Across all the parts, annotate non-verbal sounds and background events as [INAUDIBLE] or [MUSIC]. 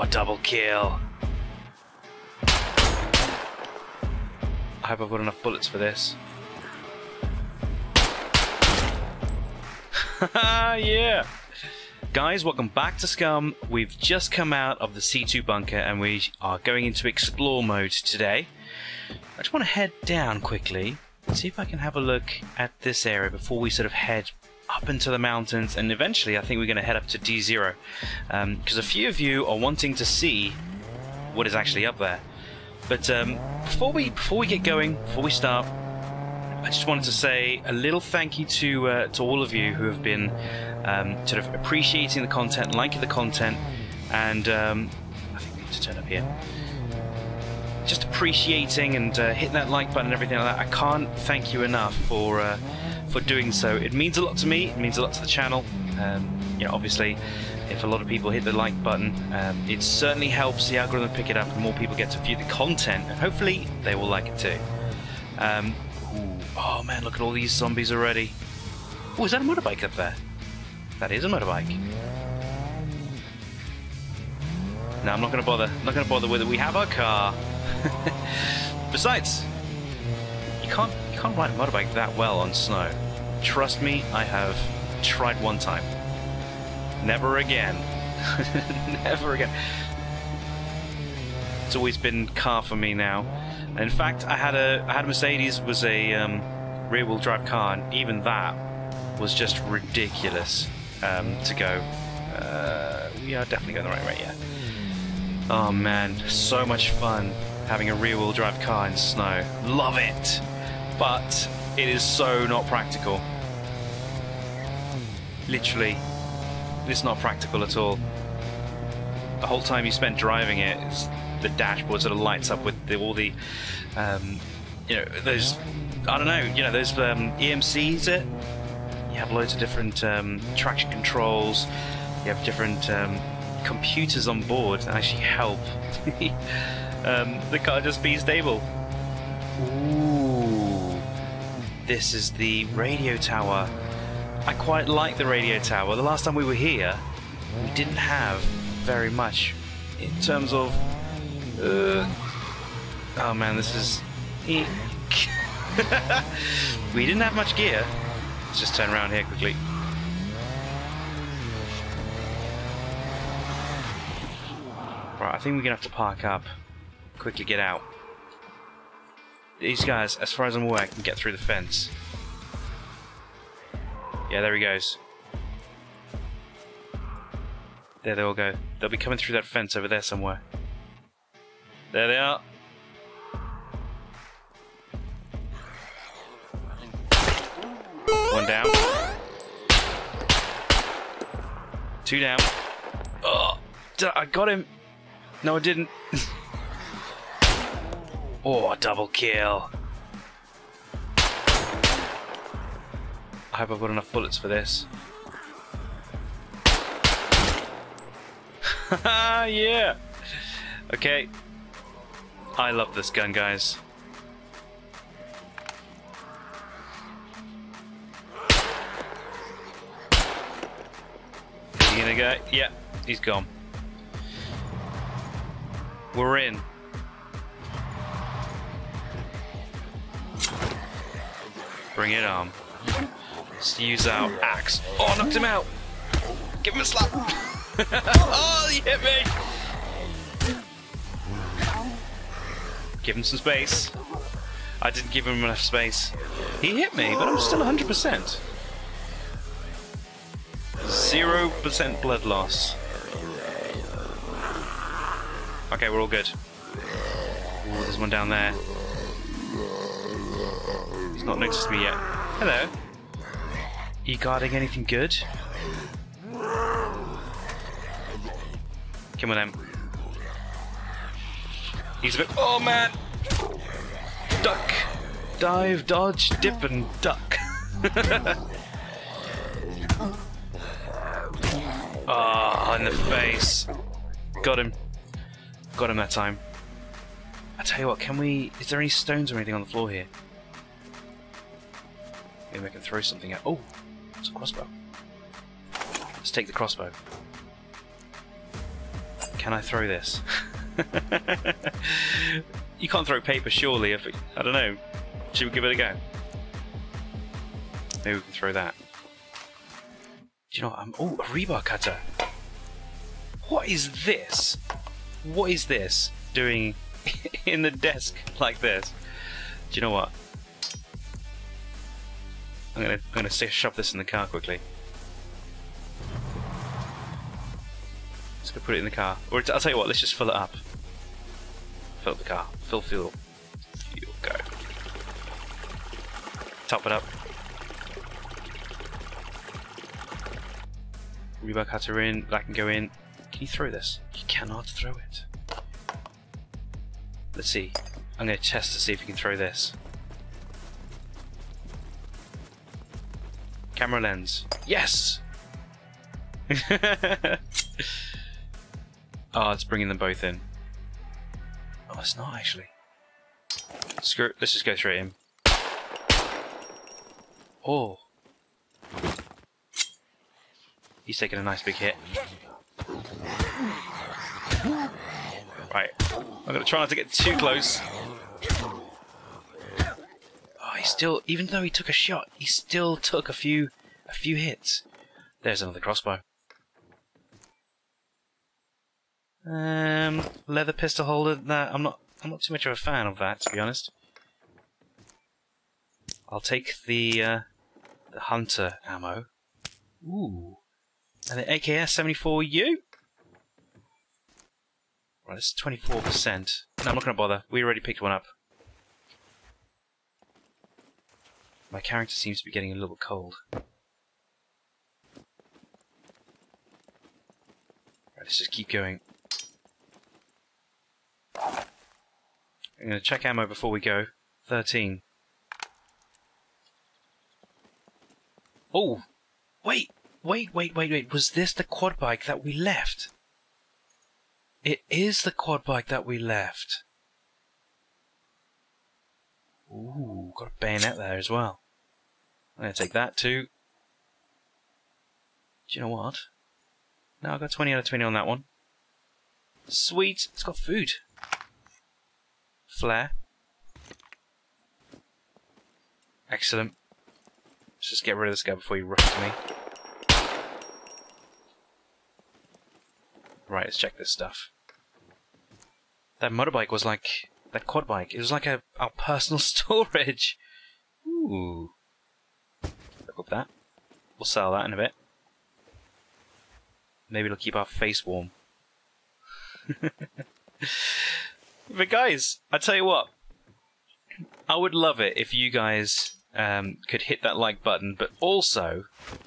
Oh, double kill. I hope I've got enough bullets for this. [LAUGHS] yeah! Guys, welcome back to Scum. We've just come out of the C2 bunker and we are going into explore mode today. I just want to head down quickly see if I can have a look at this area before we sort of head up into the mountains and eventually I think we're going to head up to D0 because um, a few of you are wanting to see what is actually up there. But um, before we before we get going, before we start, I just wanted to say a little thank you to uh, to all of you who have been um, sort of appreciating the content, liking the content, and um, I think we need to turn up here. Just appreciating and uh, hitting that like button and everything like that. I can't thank you enough for uh, for doing so. It means a lot to me. It means a lot to the channel. Um, you know, obviously, if a lot of people hit the like button, um, it certainly helps the algorithm pick it up, and more people get to view the content, and hopefully they will like it too. Um, oh man, look at all these zombies already. Oh, is that a motorbike up there? That is a motorbike. No, I'm not going to bother. I'm not going to bother with it. We have our car. [LAUGHS] Besides, you can't can't ride a motorbike that well on snow. Trust me, I have tried one time. Never again. [LAUGHS] Never again. It's always been car for me now. in fact, I had a I had a Mercedes was a um, rear-wheel drive car, and even that was just ridiculous um, to go. Uh, we are definitely going the right way, yeah. Oh man, so much fun having a rear-wheel drive car in snow. Love it, but it is so not practical. Literally, it's not practical at all. The whole time you spend driving it, the dashboard sort of lights up with the, all the, um, you know, those, I don't know, you know, those um, EMCs. It. You have loads of different um, traction controls. You have different um, computers on board that actually help [LAUGHS] um, the car just be stable. This is the radio tower. I quite like the radio tower. The last time we were here, we didn't have very much in terms of. Uh, oh man, this is. [LAUGHS] we didn't have much gear. Let's just turn around here quickly. Right, I think we're gonna have to park up. Quickly get out. These guys, as far as I'm aware, can get through the fence. Yeah, there he goes. There they all go. They'll be coming through that fence over there somewhere. There they are. One down. Two down. Oh, I got him. No, I didn't. [LAUGHS] oh, double kill. I hope I've got enough bullets for this. [LAUGHS] yeah! Okay. I love this gun, guys. Is he gonna go? Yeah, he's gone. We're in. Bring it on. Let's use our axe. Oh, knocked him out. Give him a slap. [LAUGHS] oh, he hit me. Give him some space. I didn't give him enough space. He hit me, but I'm still 100%. 0% blood loss. Okay, we're all good. Ooh, there's one down there. Not noticed me yet. Hello. You guarding anything good? Come on, then. He's a bit. Oh man! Duck! Dive, dodge, dip, and duck. [LAUGHS] Ah, oh, in the face. Got him. Got him that time. I tell you what, can we. Is there any stones or anything on the floor here? Maybe I can throw something at. Oh! It's a crossbow. Let's take the crossbow. Can I throw this? [LAUGHS] you can't throw paper, surely. If it, I don't know. Should we give it a go? Maybe we can throw that. Do you know what? I'm, oh, a rebar cutter. What is this? What is this doing [LAUGHS] in the desk like this? Do you know what? I'm gonna I'm gonna shove this in the car quickly. Let's go put it in the car. Or I'll tell you what, let's just fill it up. Fill up the car. Fill fuel. Fuel, go. Top it up. Rebar cutter in, that can go in. Can you throw this? You cannot throw it. Let's see. I'm going to test to see if you can throw this. Camera lens. Yes! oh, [LAUGHS] it's bringing them both in. Oh, it's not actually. Screw it. Let's just go straight in. Oh. He's taking a nice big hit. Right. I'm going to try not to get too close. Still, even though he took a shot, he still took a few, a few hits. There's another crossbow. Um, leather pistol holder. That I'm not. I'm not too much of a fan of that, to be honest. I'll take the uh, the hunter ammo. Ooh, and the AKS 74U. Right, it's 24%. No, I'm not going to bother. We already picked one up. My character seems to be getting a little cold. Right, let's just keep going. I'm going to check ammo before we go. 13. Oh! Wait! Wait, wait, wait, wait. Was this the quad bike that we left? It is the quad bike that we left. Ooh, got a bayonet there as well. I'm going to take that too. Do you know what? No, I got 20 out of 20 on that one. Sweet! It's got food. Flare. Excellent. Let's just get rid of this guy before he rushes me. Right, let's check this stuff. That motorbike was like that quad bike. It was like a our personal [LAUGHS] storage. Ooh. Look up that. We'll sell that in a bit. Maybe it'll keep our face warm. [LAUGHS] but guys, I tell you what, I would love it if you guys um, could hit that like button, but also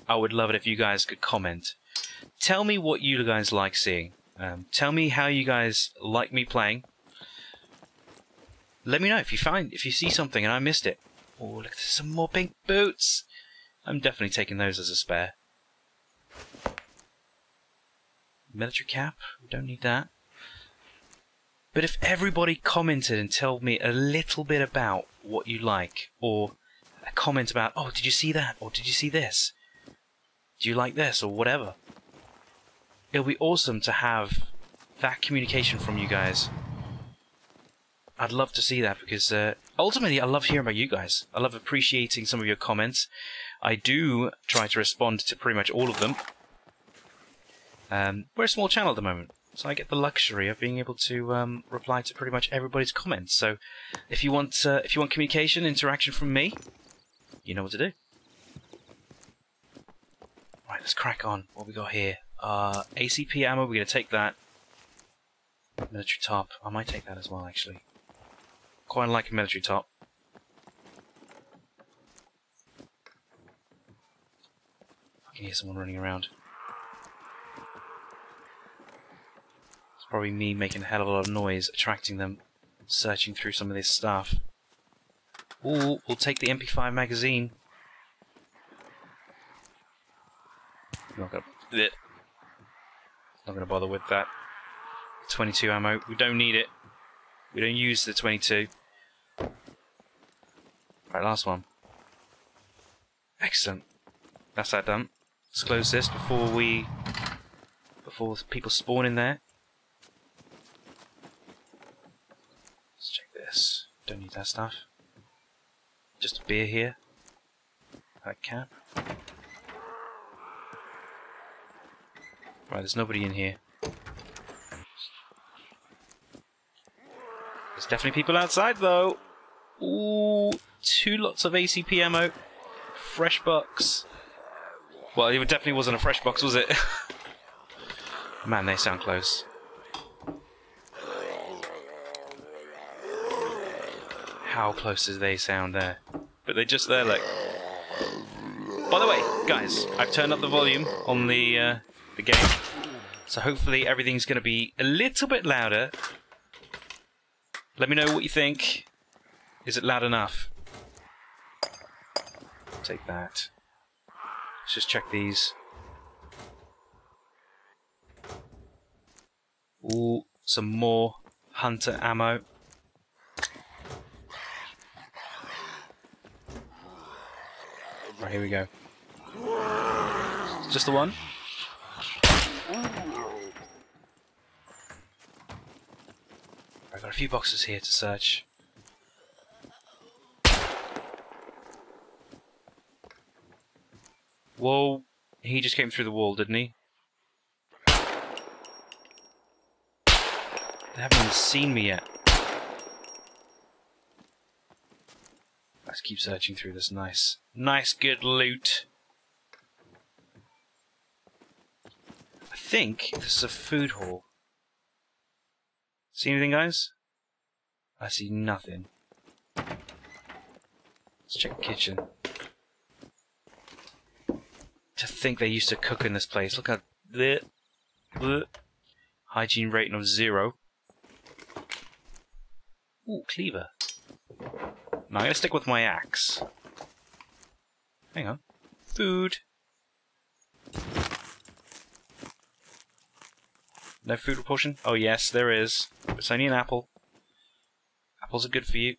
I would love it if you guys could comment. Tell me what you guys like seeing. Um, tell me how you guys like me playing. Let me know if you find if you see something and I missed it. Oh, look, there's some more pink boots. I'm definitely taking those as a spare. Military cap. We don't need that. But if everybody commented and told me a little bit about what you like, or a comment about, oh, did you see that? Or did you see this? Do you like this? Or whatever. It'll be awesome to have that communication from you guys. I'd love to see that because uh, ultimately I love hearing about you guys. I love appreciating some of your comments. I do try to respond to pretty much all of them. Um, we're a small channel at the moment, so I get the luxury of being able to um, reply to pretty much everybody's comments. So, if you want uh, if you want communication, interaction from me, you know what to do. Right, let's crack on. What we got here? Uh, ACP ammo. We're gonna take that. Military top. I might take that as well, actually. Quite like a military top. I can hear someone running around. It's probably me making a hell of a lot of noise, attracting them, searching through some of this stuff. Ooh, we'll take the MP5 magazine. not gonna, not gonna bother with that. 22 ammo. We don't need it. We don't use the 22. Right, last one. Excellent. That's that done. Let's close this before we... before people spawn in there. Let's check this. Don't need that stuff. Just a beer here. That cap. Right, there's nobody in here. There's definitely people outside, though. Ooh two lots of ACP ammo. Fresh box. Well, it definitely wasn't a fresh box, was it? [LAUGHS] Man, they sound close. How close do they sound there? But they're just there, like. By the way, guys, I've turned up the volume on the uh, the game, so hopefully everything's going to be a little bit louder. Let me know what you think. Is it loud enough? Take that. Let's just check these. Ooh, some more hunter ammo. Right, here we go. Just the one? I've got a few boxes here to search. Whoa, he just came through the wall, didn't he? They haven't even seen me yet. Let's keep searching through this nice, nice good loot. I think this is a food hall. See anything, guys? I see nothing. Let's check the kitchen. To think they used to cook in this place. Look at the, hygiene rating of zero. Ooh, cleaver. Now I'm gonna stick with my axe. Hang on. Food. No food repulsion? Oh yes, there is. It's only an apple. Apples are good for you.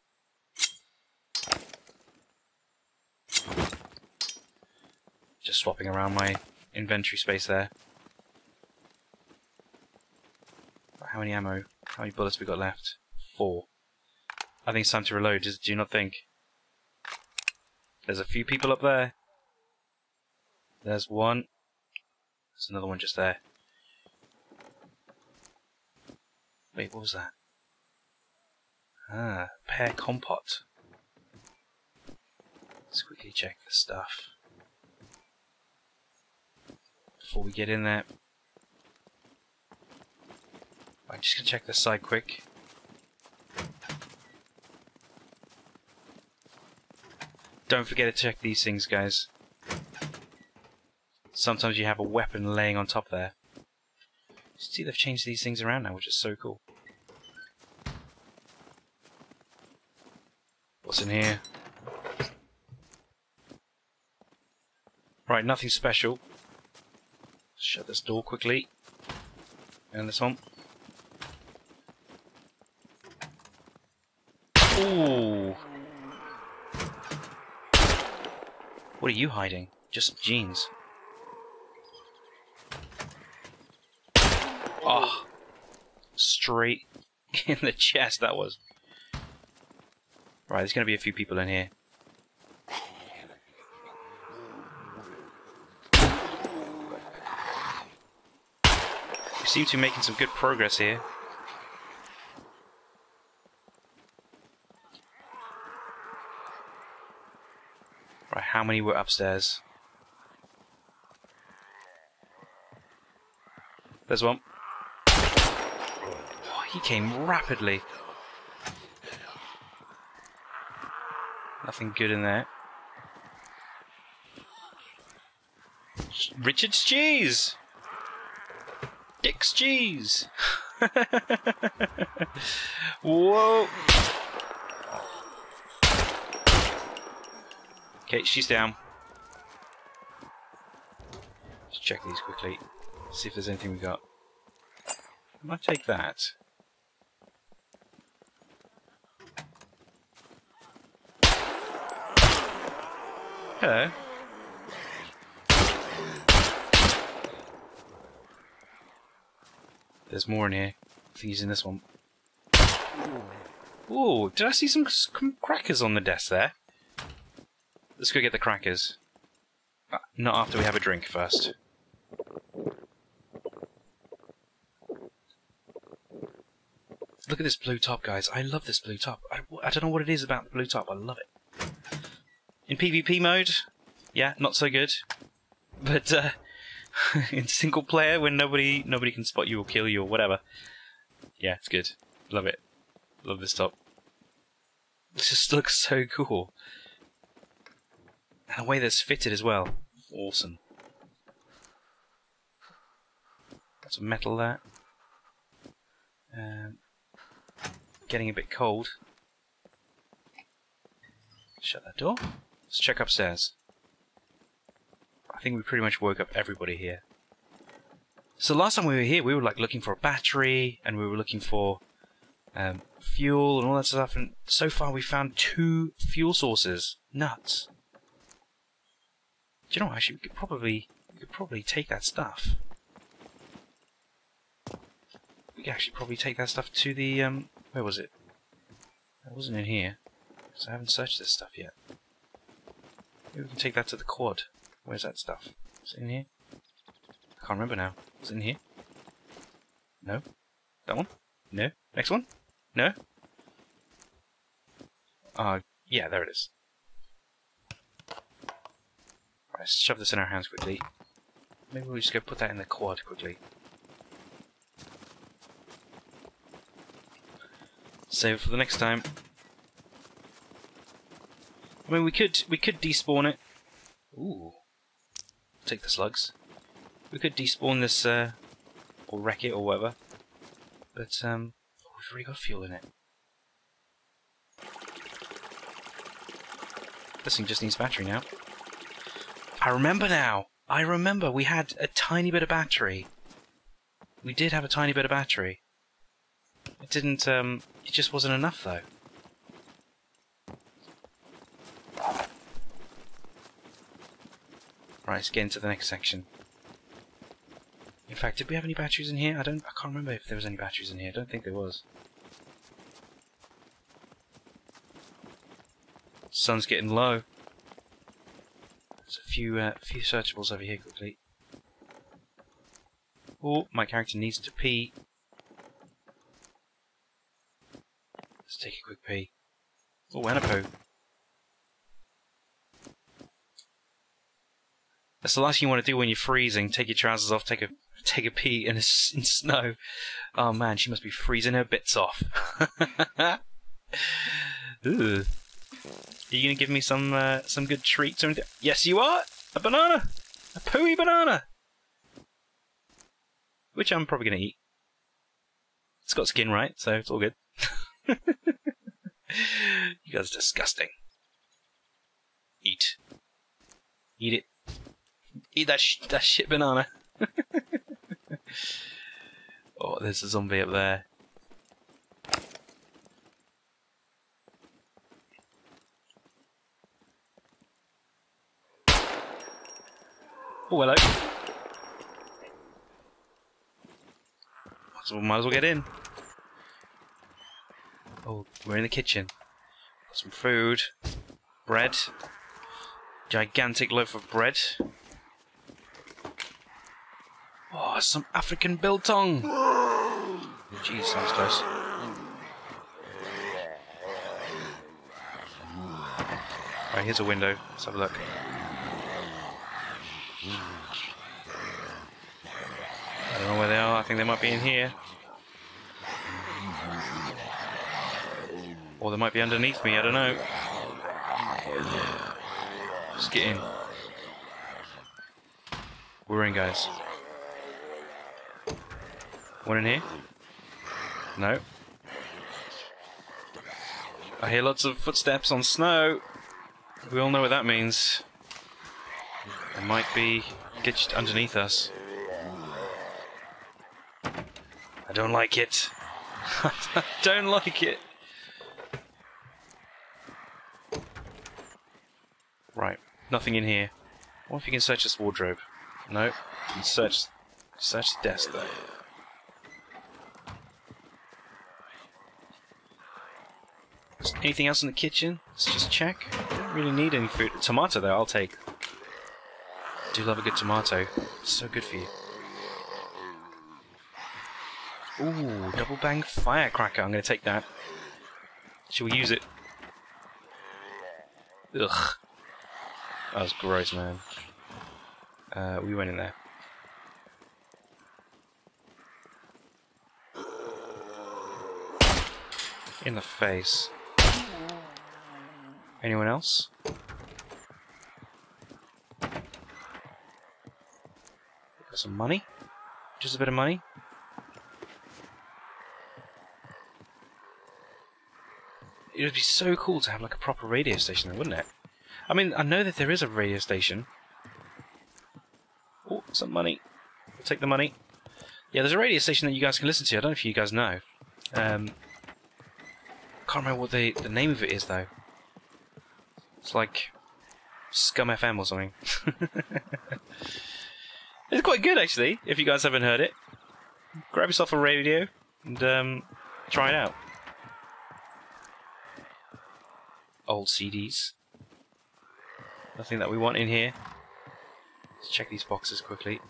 Just swapping around my inventory space there. How many ammo? How many bullets we got left? Four. I think it's time to reload, do you not think? There's a few people up there. There's one. There's another one just there. Wait, what was that? Ah, pear compote. Let's quickly check the stuff. Before we get in there. I'm just gonna check this side quick. Don't forget to check these things, guys. Sometimes you have a weapon laying on top there. See, they've changed these things around now, which is so cool. What's in here? Right, nothing special. Shut this door quickly. And this one. Ooh. What are you hiding? Just jeans. Oh. Straight [LAUGHS] in the chest that was. Right, there's going to be a few people in here. Seem to be making some good progress here. Right, how many were upstairs? There's one. Oh, he came rapidly. Nothing good in there. Richard's cheese! Dick's cheese! Whoa! Okay, she's down. Let's check these quickly. See if there's anything we got. Can I take that. Hello. There's more in here. I think he's in this one. Ooh, did I see some, some crackers on the desk there? Let's go get the crackers. Uh, not after we have a drink first. Look at this blue top, guys. I love this blue top. I, I don't know what it is about the blue top. I love it. In PvP mode, yeah, not so good. But uh, [LAUGHS] in single player, when nobody nobody can spot you or kill you or whatever, yeah, it's good. Love it. Love this top. This just looks so cool. And the way that's fitted as well. Awesome. Got some metal there. Um, getting a bit cold. Shut that door. Let's check upstairs. I think we pretty much woke up everybody here. So last time we were here, we were like looking for a battery, and we were looking for um, fuel and all that stuff. And so far, we found two fuel sources. Nuts. Do you know? what, Actually, we could probably we could probably take that stuff. We could actually probably take that stuff to the um. Where was it? It wasn't in here. Because I haven't searched this stuff yet. Maybe we can take that to the quad. Where's that stuff? Is it in here? I can't remember now. Is it in here? No? That one? No? Next one? No? Uh, yeah, there it is. Right, let's shove this in our hands quickly. Maybe we'll just go put that in the quad quickly. Save it for the next time. I mean, we could we could despawn it. Ooh, take the slugs. We could despawn this uh, or wreck it or whatever. But um, oh, we've already got fuel in it. This thing just needs battery now. I remember now. I remember we had a tiny bit of battery. We did have a tiny bit of battery. It didn't, um, it just wasn't enough though. Right, let's get into the next section. In fact, did we have any batteries in here? I don't, I can't remember if there was any batteries in here. I don't think there was. Sun's getting low. There's a few, uh, few searchables over here quickly. Oh, my character needs to pee. Let's take a quick pee. Oh, and a poo. That's the last thing you want to do when you're freezing. Take your trousers off, take a take a pee in, a, [LAUGHS] in snow. Oh man, she must be freezing her bits off. [LAUGHS] Ooh. Are you gonna give me some uh, some good treats or anything? Yes, you are. A banana, a pooey banana, which I'm probably gonna eat. It's got skin, right? So it's all good. [LAUGHS] you guys are disgusting. Eat. Eat it. Eat that sh that shit banana. [LAUGHS] oh, there's a zombie up there. Oh, hello. So might as well get in. Oh, we're in the kitchen. Got some food, bread, gigantic loaf of bread. Oh, some African biltong. Jeez, sounds close. Right, here's a window. Let's have a look. I don't know where they are. I think they might be in here. Or they might be underneath me. I don't know. Just get in. We're in, guys. One in here? No. I hear lots of footsteps on snow. We all know what that means. They might be ditched underneath us. I don't like it. I [LAUGHS] don't like it. Right, nothing in here. What if you can search this wardrobe? No, search search the desk though. Anything else in the kitchen? Let's just check. Don't really need any food. Tomato though, I'll take. Do love a good tomato. so good for you. Ooh, double bang firecracker. I'm going to take that. Should we use it? Ugh. That was gross, man. Uh, we went in there. In the face. Anyone else? Some money? Just a bit of money? It would be so cool to have like a proper radio station wouldn't it? I mean, I know that there is a radio station. Oh, some money. I'll take the money. Yeah, there's a radio station that you guys can listen to. I don't know if you guys know. Um, can't remember what the, the name of it is, though. It's like Scum FM or something. [LAUGHS] it's quite good, actually, if you guys haven't heard it. Grab yourself a radio and um, try it out. Old CDs. Nothing that we want in here. Let's check these boxes quickly.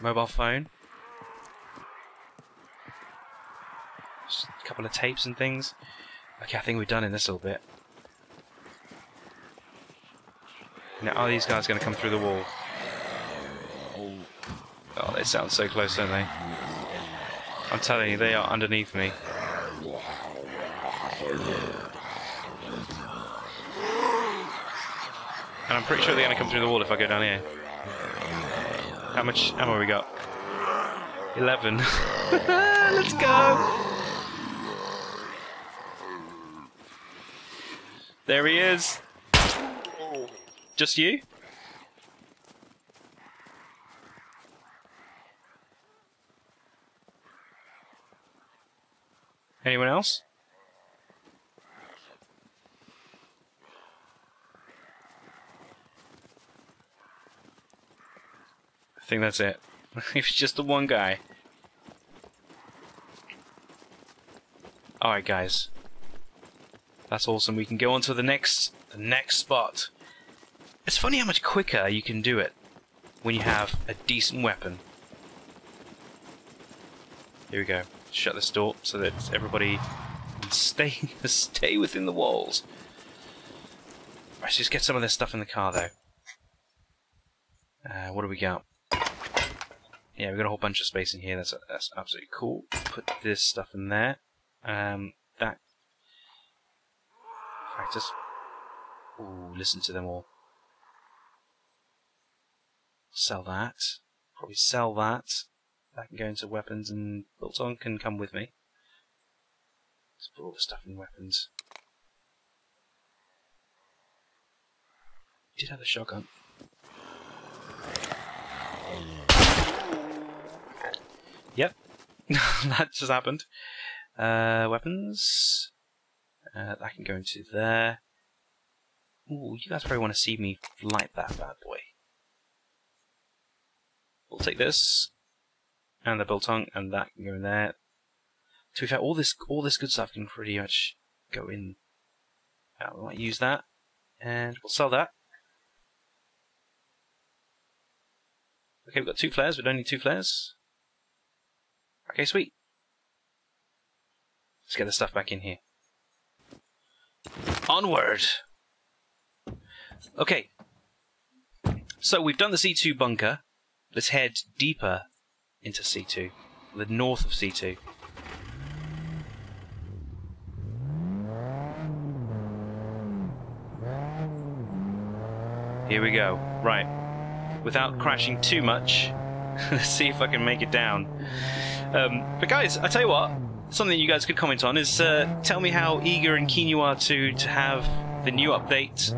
Mobile phone. Just a couple of tapes and things. Okay, I think we're done in this little bit. Now, are these guys going to come through the wall? Oh, they sound so close, don't they? I'm telling you, they are underneath me. And I'm pretty sure they're going to come through the wall if I go down here. How much ammo we got? 11. [LAUGHS] Let's go! There he is. Just you? Anyone else? I think that's it. [LAUGHS] it's just the one guy. Alright guys. That's awesome. We can go on to the next the next spot. It's funny how much quicker you can do it when you have a decent weapon. Here we go. Shut this door so that everybody can stay [LAUGHS] stay within the walls. Let's just get some of this stuff in the car though. Uh, what do we got? Yeah, we've got a whole bunch of space in here. That's that's absolutely cool. Put this stuff in there. Um, that. I just. Ooh, listen to them all. Sell that. Probably sell that. That can go into weapons, and Biltong can come with me. Let's put all the stuff in weapons. did have a shotgun. Yep, [LAUGHS] that just happened. Uh, weapons. Uh, that can go into there. Ooh, you guys probably want to see me light that bad boy. We'll take this and the biltong, and that can go in there. To be fair, all this all this good stuff can pretty much go in. Uh, we might use that, and we'll sell that. Okay, we've got two flares. We don't two flares. Okay, sweet. Let's get the stuff back in here. Onward! Okay. So we've done the C2 bunker. Let's head deeper into C2. The north of C2. Here we go. Right. Without crashing too much, [LAUGHS] let's see if I can make it down. Um, but guys, I tell you what, something you guys could comment on is uh, tell me how eager and keen you are to to have the new update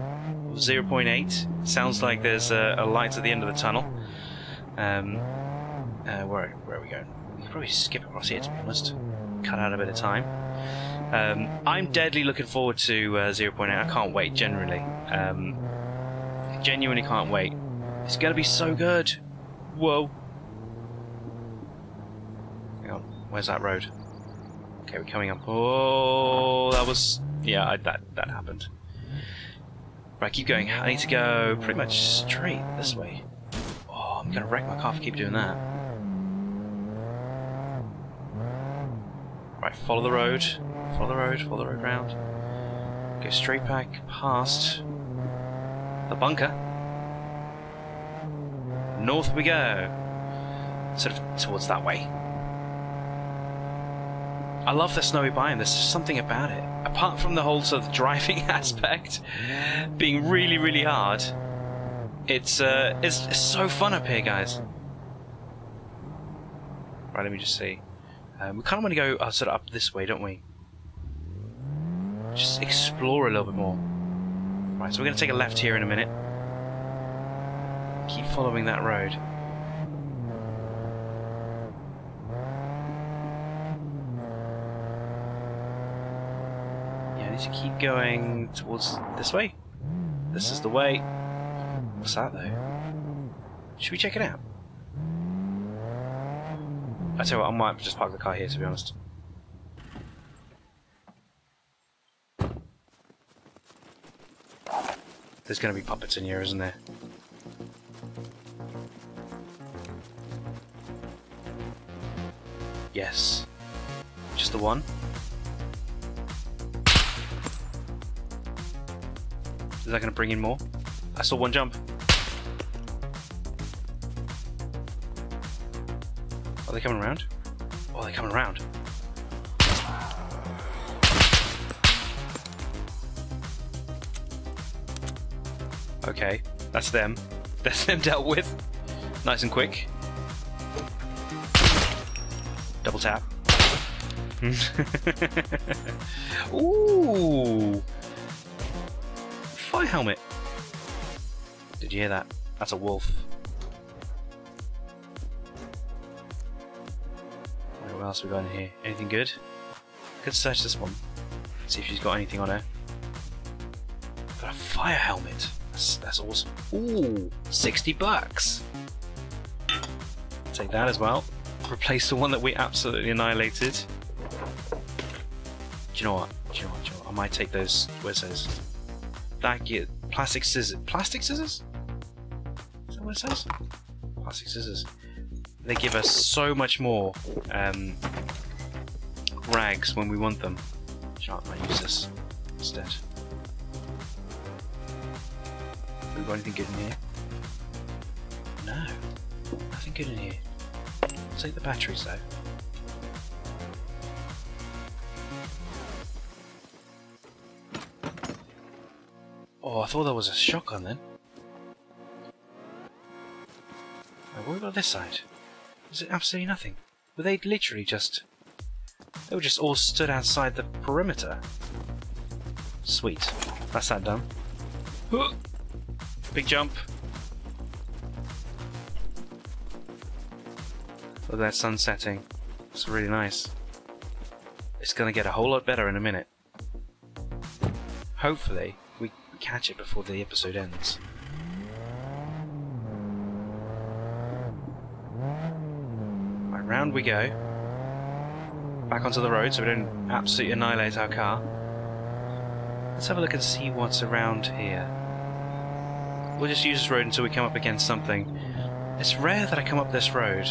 of 0.8. Sounds like there's a, a, light at the end of the tunnel. Um, uh, where where are we going? We could probably skip across here to be honest. Cut out a bit of time. Um, I'm deadly looking forward to uh, 0.8. I can't wait. Generally, um, genuinely can't wait. It's gonna be so good. Whoa. Hang on. Where's that road? Okay, we're coming up. Oh, that was Yeah, I, that that happened. Right, keep going. I need to go pretty much straight this way. I'm gonna wreck my car if I keep doing that. Right, follow the road. Follow the road, follow the road round. Go straight back past the bunker. North we go. Sort of towards that way. I love the snowy biome. There's just something about it. Apart from the whole sort of [LAUGHS] driving [LAUGHS] aspect being really, really hard, it's uh, it's, it's so fun up here, guys. Right, let me just see. Um, we kind of want to go uh, sort of up this way, don't we? Just explore a little bit more. Right, so we're going to take a left here in a minute. Keep following that road. Yeah, I need to keep going towards this way. This is the way. What's that though? Should we check it out? I tell you what, I might just park the car here to be honest. There's going to be puppets in here, isn't there? Yes. Just the one? Is that going to bring in more? I saw one jump. Are they coming around? Oh, they're coming around. Okay, that's them. [LAUGHS] That's them dealt with. Nice and quick. Double tap. [LAUGHS] Ooh! Fire helmet. Did you hear that? That's a wolf. Else we got in here? Anything good? Could search this one. See if she's got anything on her. Got a fire helmet. That's, that's awesome. Ooh, 60 bucks. Take that as well. Replace the one that we absolutely annihilated. Do you know what? Do you know what? Do you know what? I might take those. Where's those? That get plastic scissors. Plastic scissors? Is that what it says? Plastic scissors. They give us so much more um, rags when we want them. I might use this instead. Have we got anything good in here? No. Nothing good in here. I'll take the batteries though. Oh, I thought that was a shotgun then. Right, what about this side? Absolutely nothing? Were they literally just... They were just all stood outside the perimeter. Sweet. That's that done. Big jump. Look at that sun setting. It's really nice. It's going to get a whole lot better in a minute. Hopefully, we catch it before the episode ends. Round we go. Back onto the road so we don't absolutely annihilate our car. Let's have a look and see what's around here. We'll just use this road until we come up against something. It's rare that I come up this road.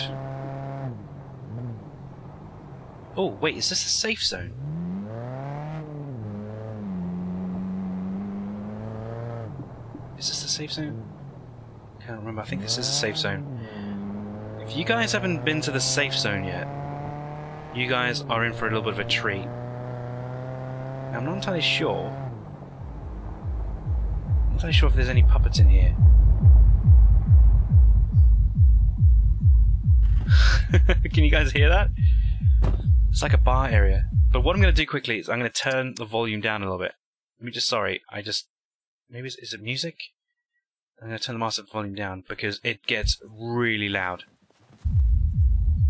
Oh, wait, is this a safe zone? Is this a safe zone? Can't remember, I think this is a safe zone. If you guys haven't been to the safe zone yet, you guys are in for a little bit of a treat. I'm not entirely sure. I'm not entirely sure if there's any puppets in here. [LAUGHS] Can you guys hear that? It's like a bar area. But what I'm going to do quickly is I'm going to turn the volume down a little bit. Let me just, sorry, I just, maybe, is it music? I'm going to turn the master volume down because it gets really loud.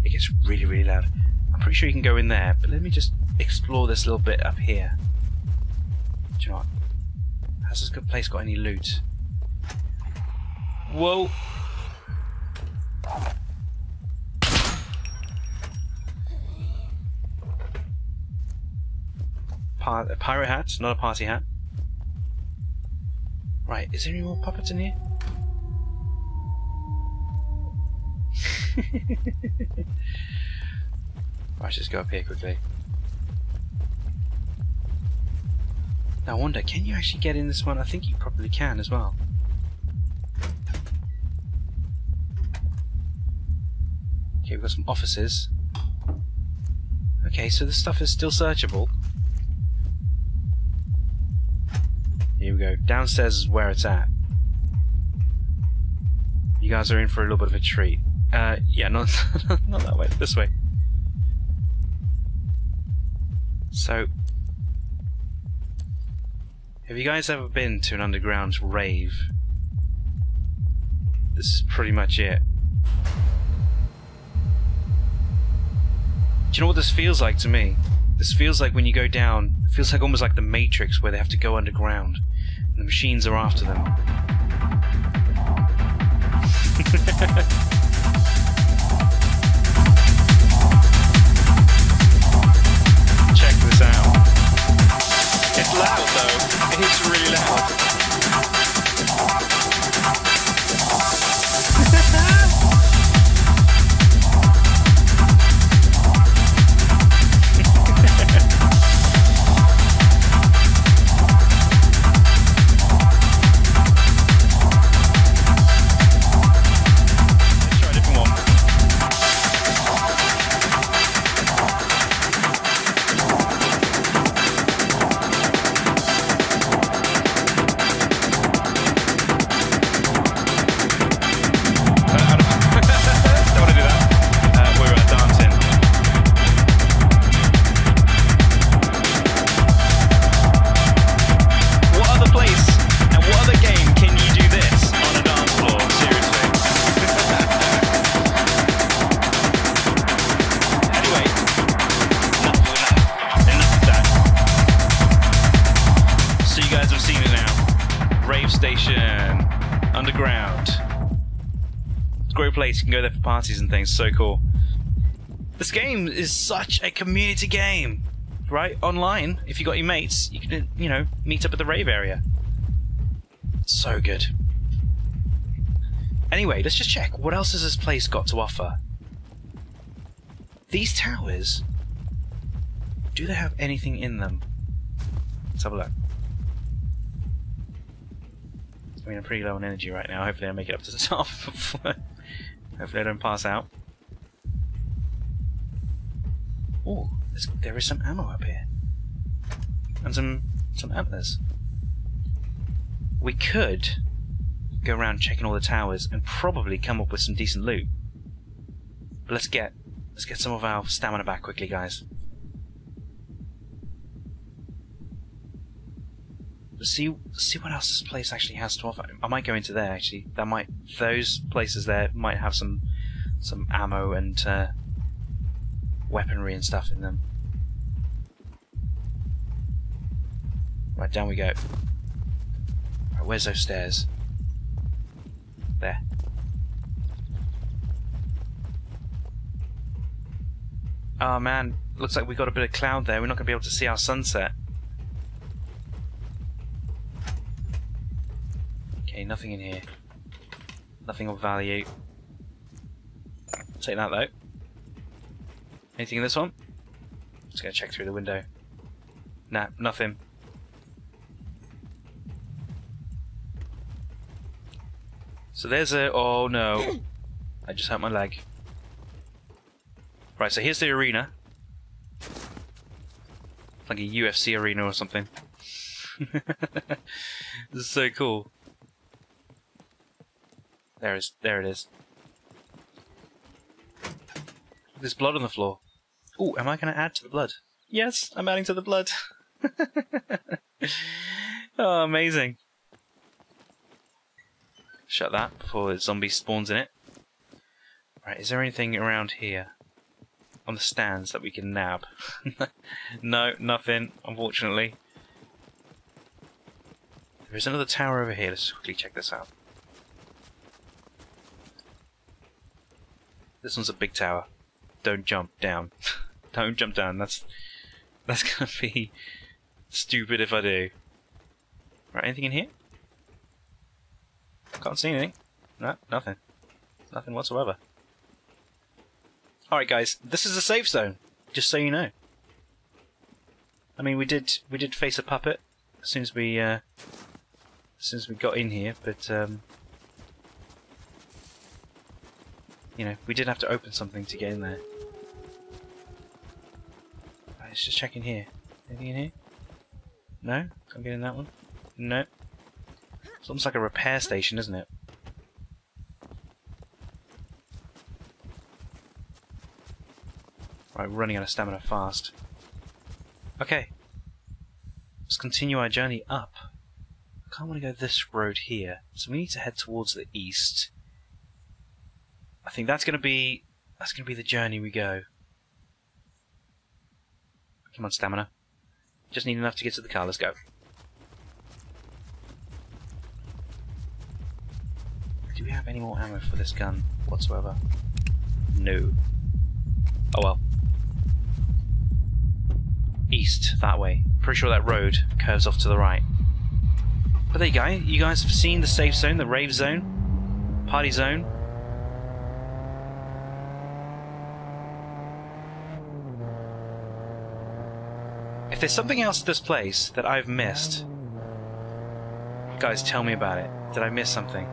It gets really, really loud. I'm pretty sure you can go in there, but let me just explore this little bit up here. Do you know what? Has this good place got any loot? Whoa! a pirate hat, not a party hat. Right, is there any more puppets in here? [LAUGHS] right, just go up here quickly. Now I wonder, can you actually get in this one? I think you probably can as well. Okay, we've got some offices. Okay, so this stuff is still searchable. Here we go. Downstairs is where it's at. You guys are in for a little bit of a treat. Uh, yeah, not, [LAUGHS] not that way, this way. So, have you guys ever been to an underground rave? This is pretty much it. Do you know what this feels like to me? This feels like when you go down, it feels like almost like the Matrix where they have to go underground. And the machines are after them. [LAUGHS] loud though. It's really loud. Parties and things. So cool. This game is such a community game, right? Online, if you got your mates, you can, you know, meet up at the rave area. So good. Anyway, let's just check. What else has this place got to offer? These towers. Do they have anything in them? Let's have a look. I mean, I'm pretty low on energy right now. Hopefully, I make it up to the [LAUGHS] top. before- I don't pass out. Oh, there is some ammo up here, and some some antlers. We could go around checking all the towers and probably come up with some decent loot. But let's get let's get some of our stamina back quickly, guys. See see what else this place actually has to offer. I might go into there actually. That might those places there might have some some ammo and uh, weaponry and stuff in them. Right, down we go. Right, where's those stairs? There. Oh man, looks like we got a bit of cloud there. We're not going to be able to see our sunset. Okay, nothing in here. Nothing of value. Take that though. Anything in this one? Just gonna check through the window. Nah, nothing. So there's a. Oh no. I just hurt my leg. Right, so here's the arena. It's like a UFC arena or something. [LAUGHS] this is so cool. There is, there it is. There's blood on the floor. Oh, am I going to add to the blood? Yes, I'm adding to the blood. [LAUGHS] oh, amazing. Shut that before the zombie spawns in it. Right, is there anything around here? On the stands that we can nab? [LAUGHS] no, nothing, unfortunately. There is another tower over here. Let's quickly check this out. This one's a big tower. Don't jump down. [LAUGHS] Don't jump down. That's that's [LAUGHS] gonna be Stupid if I do. Right, anything in here? Can't see anything. No, nothing. Nothing whatsoever. Alright guys, this is a safe zone, just so you know. I mean we did we did face a puppet as soon as we uh, as soon as we got in here, but um, you know, we did have to open something to get in there. Right, let's just check in here. Anything in here? No? Can't get in that one? No. It's almost like a repair station, isn't it? Right, we're running out of stamina fast. Okay. Let's continue our journey up. I of want to go this road here. So we need to head towards the east. I think that's going to be that's going to be the journey we go. Come on, stamina. Just need enough to get to the car. Let's go. Do we have any more ammo for this gun whatsoever? No. Oh well. East, that way. Pretty sure that road curves off to the right. But there you go. You guys have seen the safe zone, the rave zone, party zone. There's something else at this place that I've missed, guys, tell me about it. Did I miss something?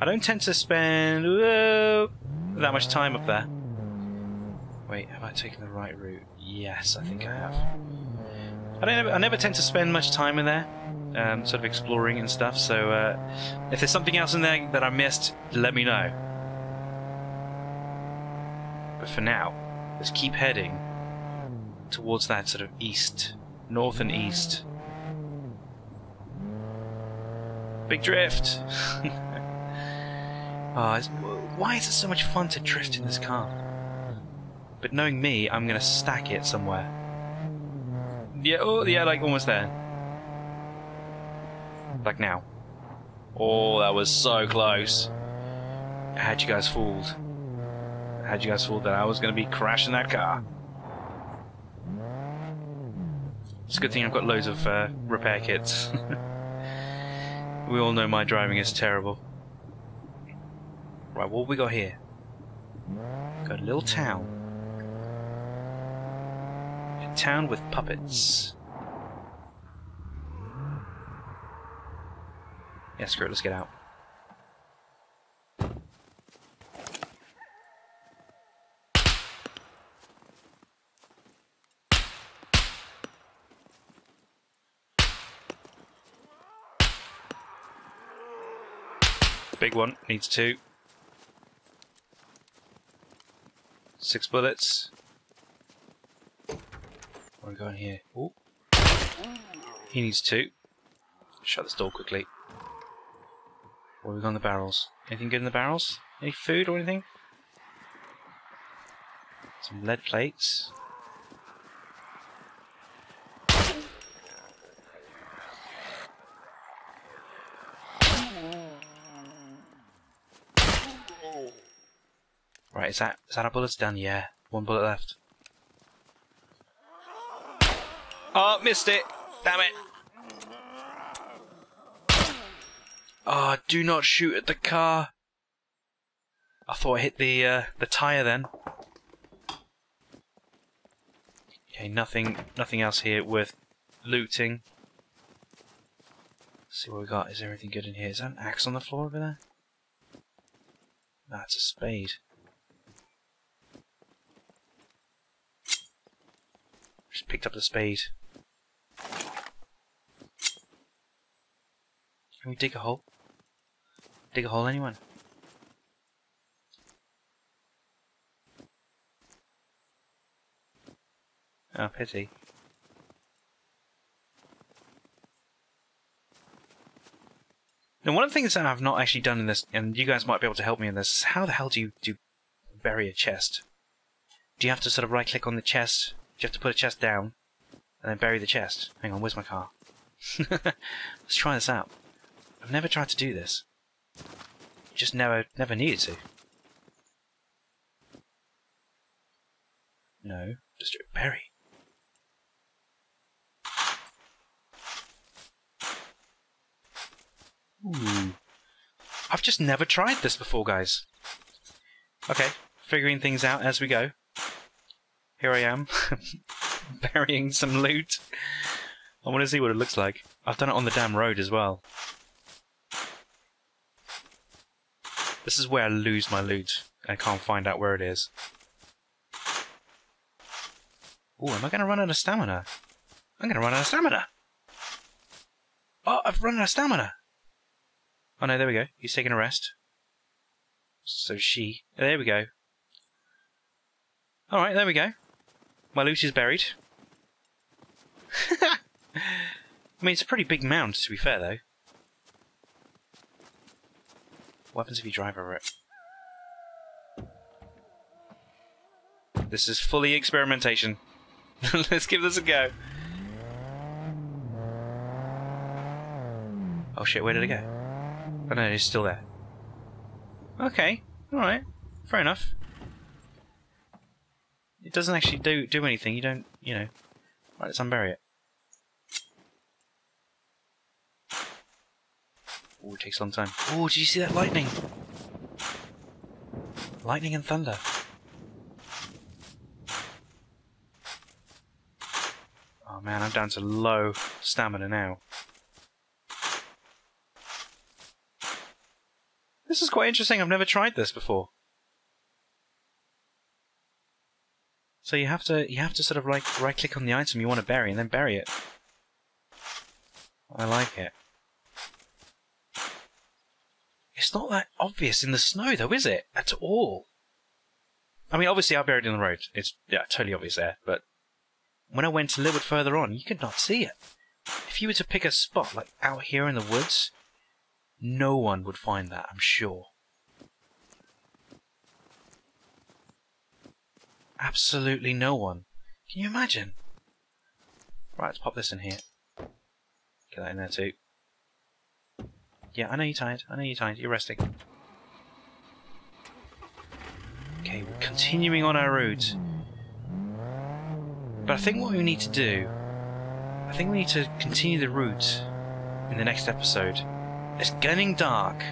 I don't tend to spend whoa, that much time up there. Wait, have I taken the right route? Yes, I think I have. I don't. I never tend to spend much time in there, um, sort of exploring and stuff. So uh, if there's something else in there that I missed, let me know. But for now, let's keep heading towards that sort of east, north and east. Big drift. [LAUGHS] oh, why is it so much fun to drift in this car? But knowing me, I'm gonna stack it somewhere. Yeah, oh, yeah, like almost there. Like now. Oh, that was so close. I had you guys fooled. I had you guys fooled that I was gonna be crashing that car. It's a good thing I've got loads of uh, repair kits. [LAUGHS] we all know my driving is terrible. Right, what we got here? Got a little town A town with puppets. Yeah, screw it, let's get out. Big one, needs two. Six bullets. What are we going here? Oh, He needs two. Shut this door quickly. What have we got in the barrels? Anything good in the barrels? Any food or anything? Some lead plates. Right, is that is that our bullets done? Yeah, one bullet left. Oh, missed it. Damn it. Oh, do not shoot at the car. I thought I hit the uh, the tire then. Okay, nothing nothing else here worth looting. Let's see what we got. Is there anything good in here? Is that an axe on the floor over there? That's a spade. Picked up the spade. Can we dig a hole? Dig a hole, anyone? Oh, pity. Now, one of the things that I've not actually done in this, and you guys might be able to help me in this, is how the hell do you do bury a chest? Do you have to sort of right-click on the chest? You have to put a chest down and then bury the chest. Hang on, where's my car? [LAUGHS] Let's try this out. I've never tried to do this. Just never, never needed to. No, just. Bury. Ooh. I've just never tried this before, guys. Okay, figuring things out as we go. Here I am, [LAUGHS] burying some loot. I want to see what it looks like. I've done it on the damn road as well. This is where I lose my loot. I can't find out where it is. Oh, am I going to run out of stamina? I'm going to run out of stamina! Oh, I've run out of stamina! Oh no, there we go. He's taking a rest. So she. There we go. Alright, there we go. My loot is buried. I mean, it's a pretty big mound, to be fair, though. What happens if you drive over it? This is fully experimentation. [LAUGHS] Let's give this a go. Oh shit, where did it go? Oh no, it's still there. Okay, alright. Fair enough. It doesn't actually do do anything, you don't, you know. Right, let's unbury it. Oh, it takes a long time. Oh, did you see that lightning? Lightning and thunder. Oh man, I'm down to low stamina now. This is quite interesting. I've never tried this before. So you have to you have to sort of like right click on the item you want to bury and then bury it. I like it. It's not that obvious in the snow though, is it? At all. I mean obviously I buried it in the road. It's yeah, totally obvious there, but when I went a little bit further on, you could not see it. If you were to pick a spot like out here in the woods, no one would find that, I'm sure. Absolutely no one. Can you imagine? Right, let's pop this in here. Get that in there too. Yeah, I know you're tired. I know you're tired. You're resting. Okay, we're continuing on our route. But I think what we need to do... I think we need to continue the route in the next episode. It's getting dark.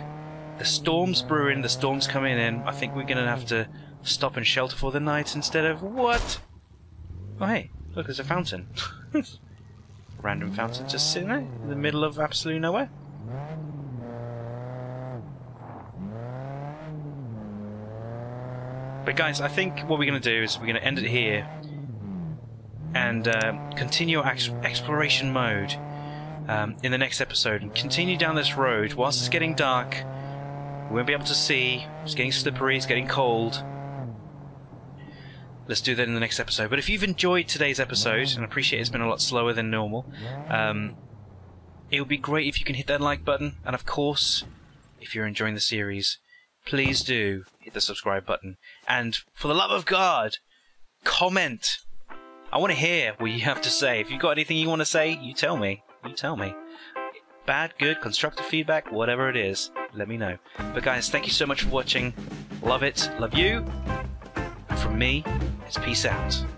The storm's brewing, the storm's coming in. I think we're going to have to stop and shelter for the night instead of... What? Oh, hey, look, there's a fountain. [LAUGHS] Random fountain just sitting there in the middle of absolutely nowhere. But guys, I think what we're going to do is we're going to end it here and uh, continue our exploration mode um, in the next episode and continue down this road whilst it's getting dark. We won't be able to see. It's getting slippery. It's getting cold. Let's do that in the next episode. But if you've enjoyed today's episode, and I appreciate it's been a lot slower than normal, um, it would be great if you can hit that like button. And of course, if you're enjoying the series, please do hit the subscribe button. And for the love of God, comment. I want to hear what you have to say. If you've got anything you want to say, you tell me. You tell me. Bad, good, constructive feedback, whatever it is, let me know. But guys, thank you so much for watching. Love it. Love you. And from me, it's peace out.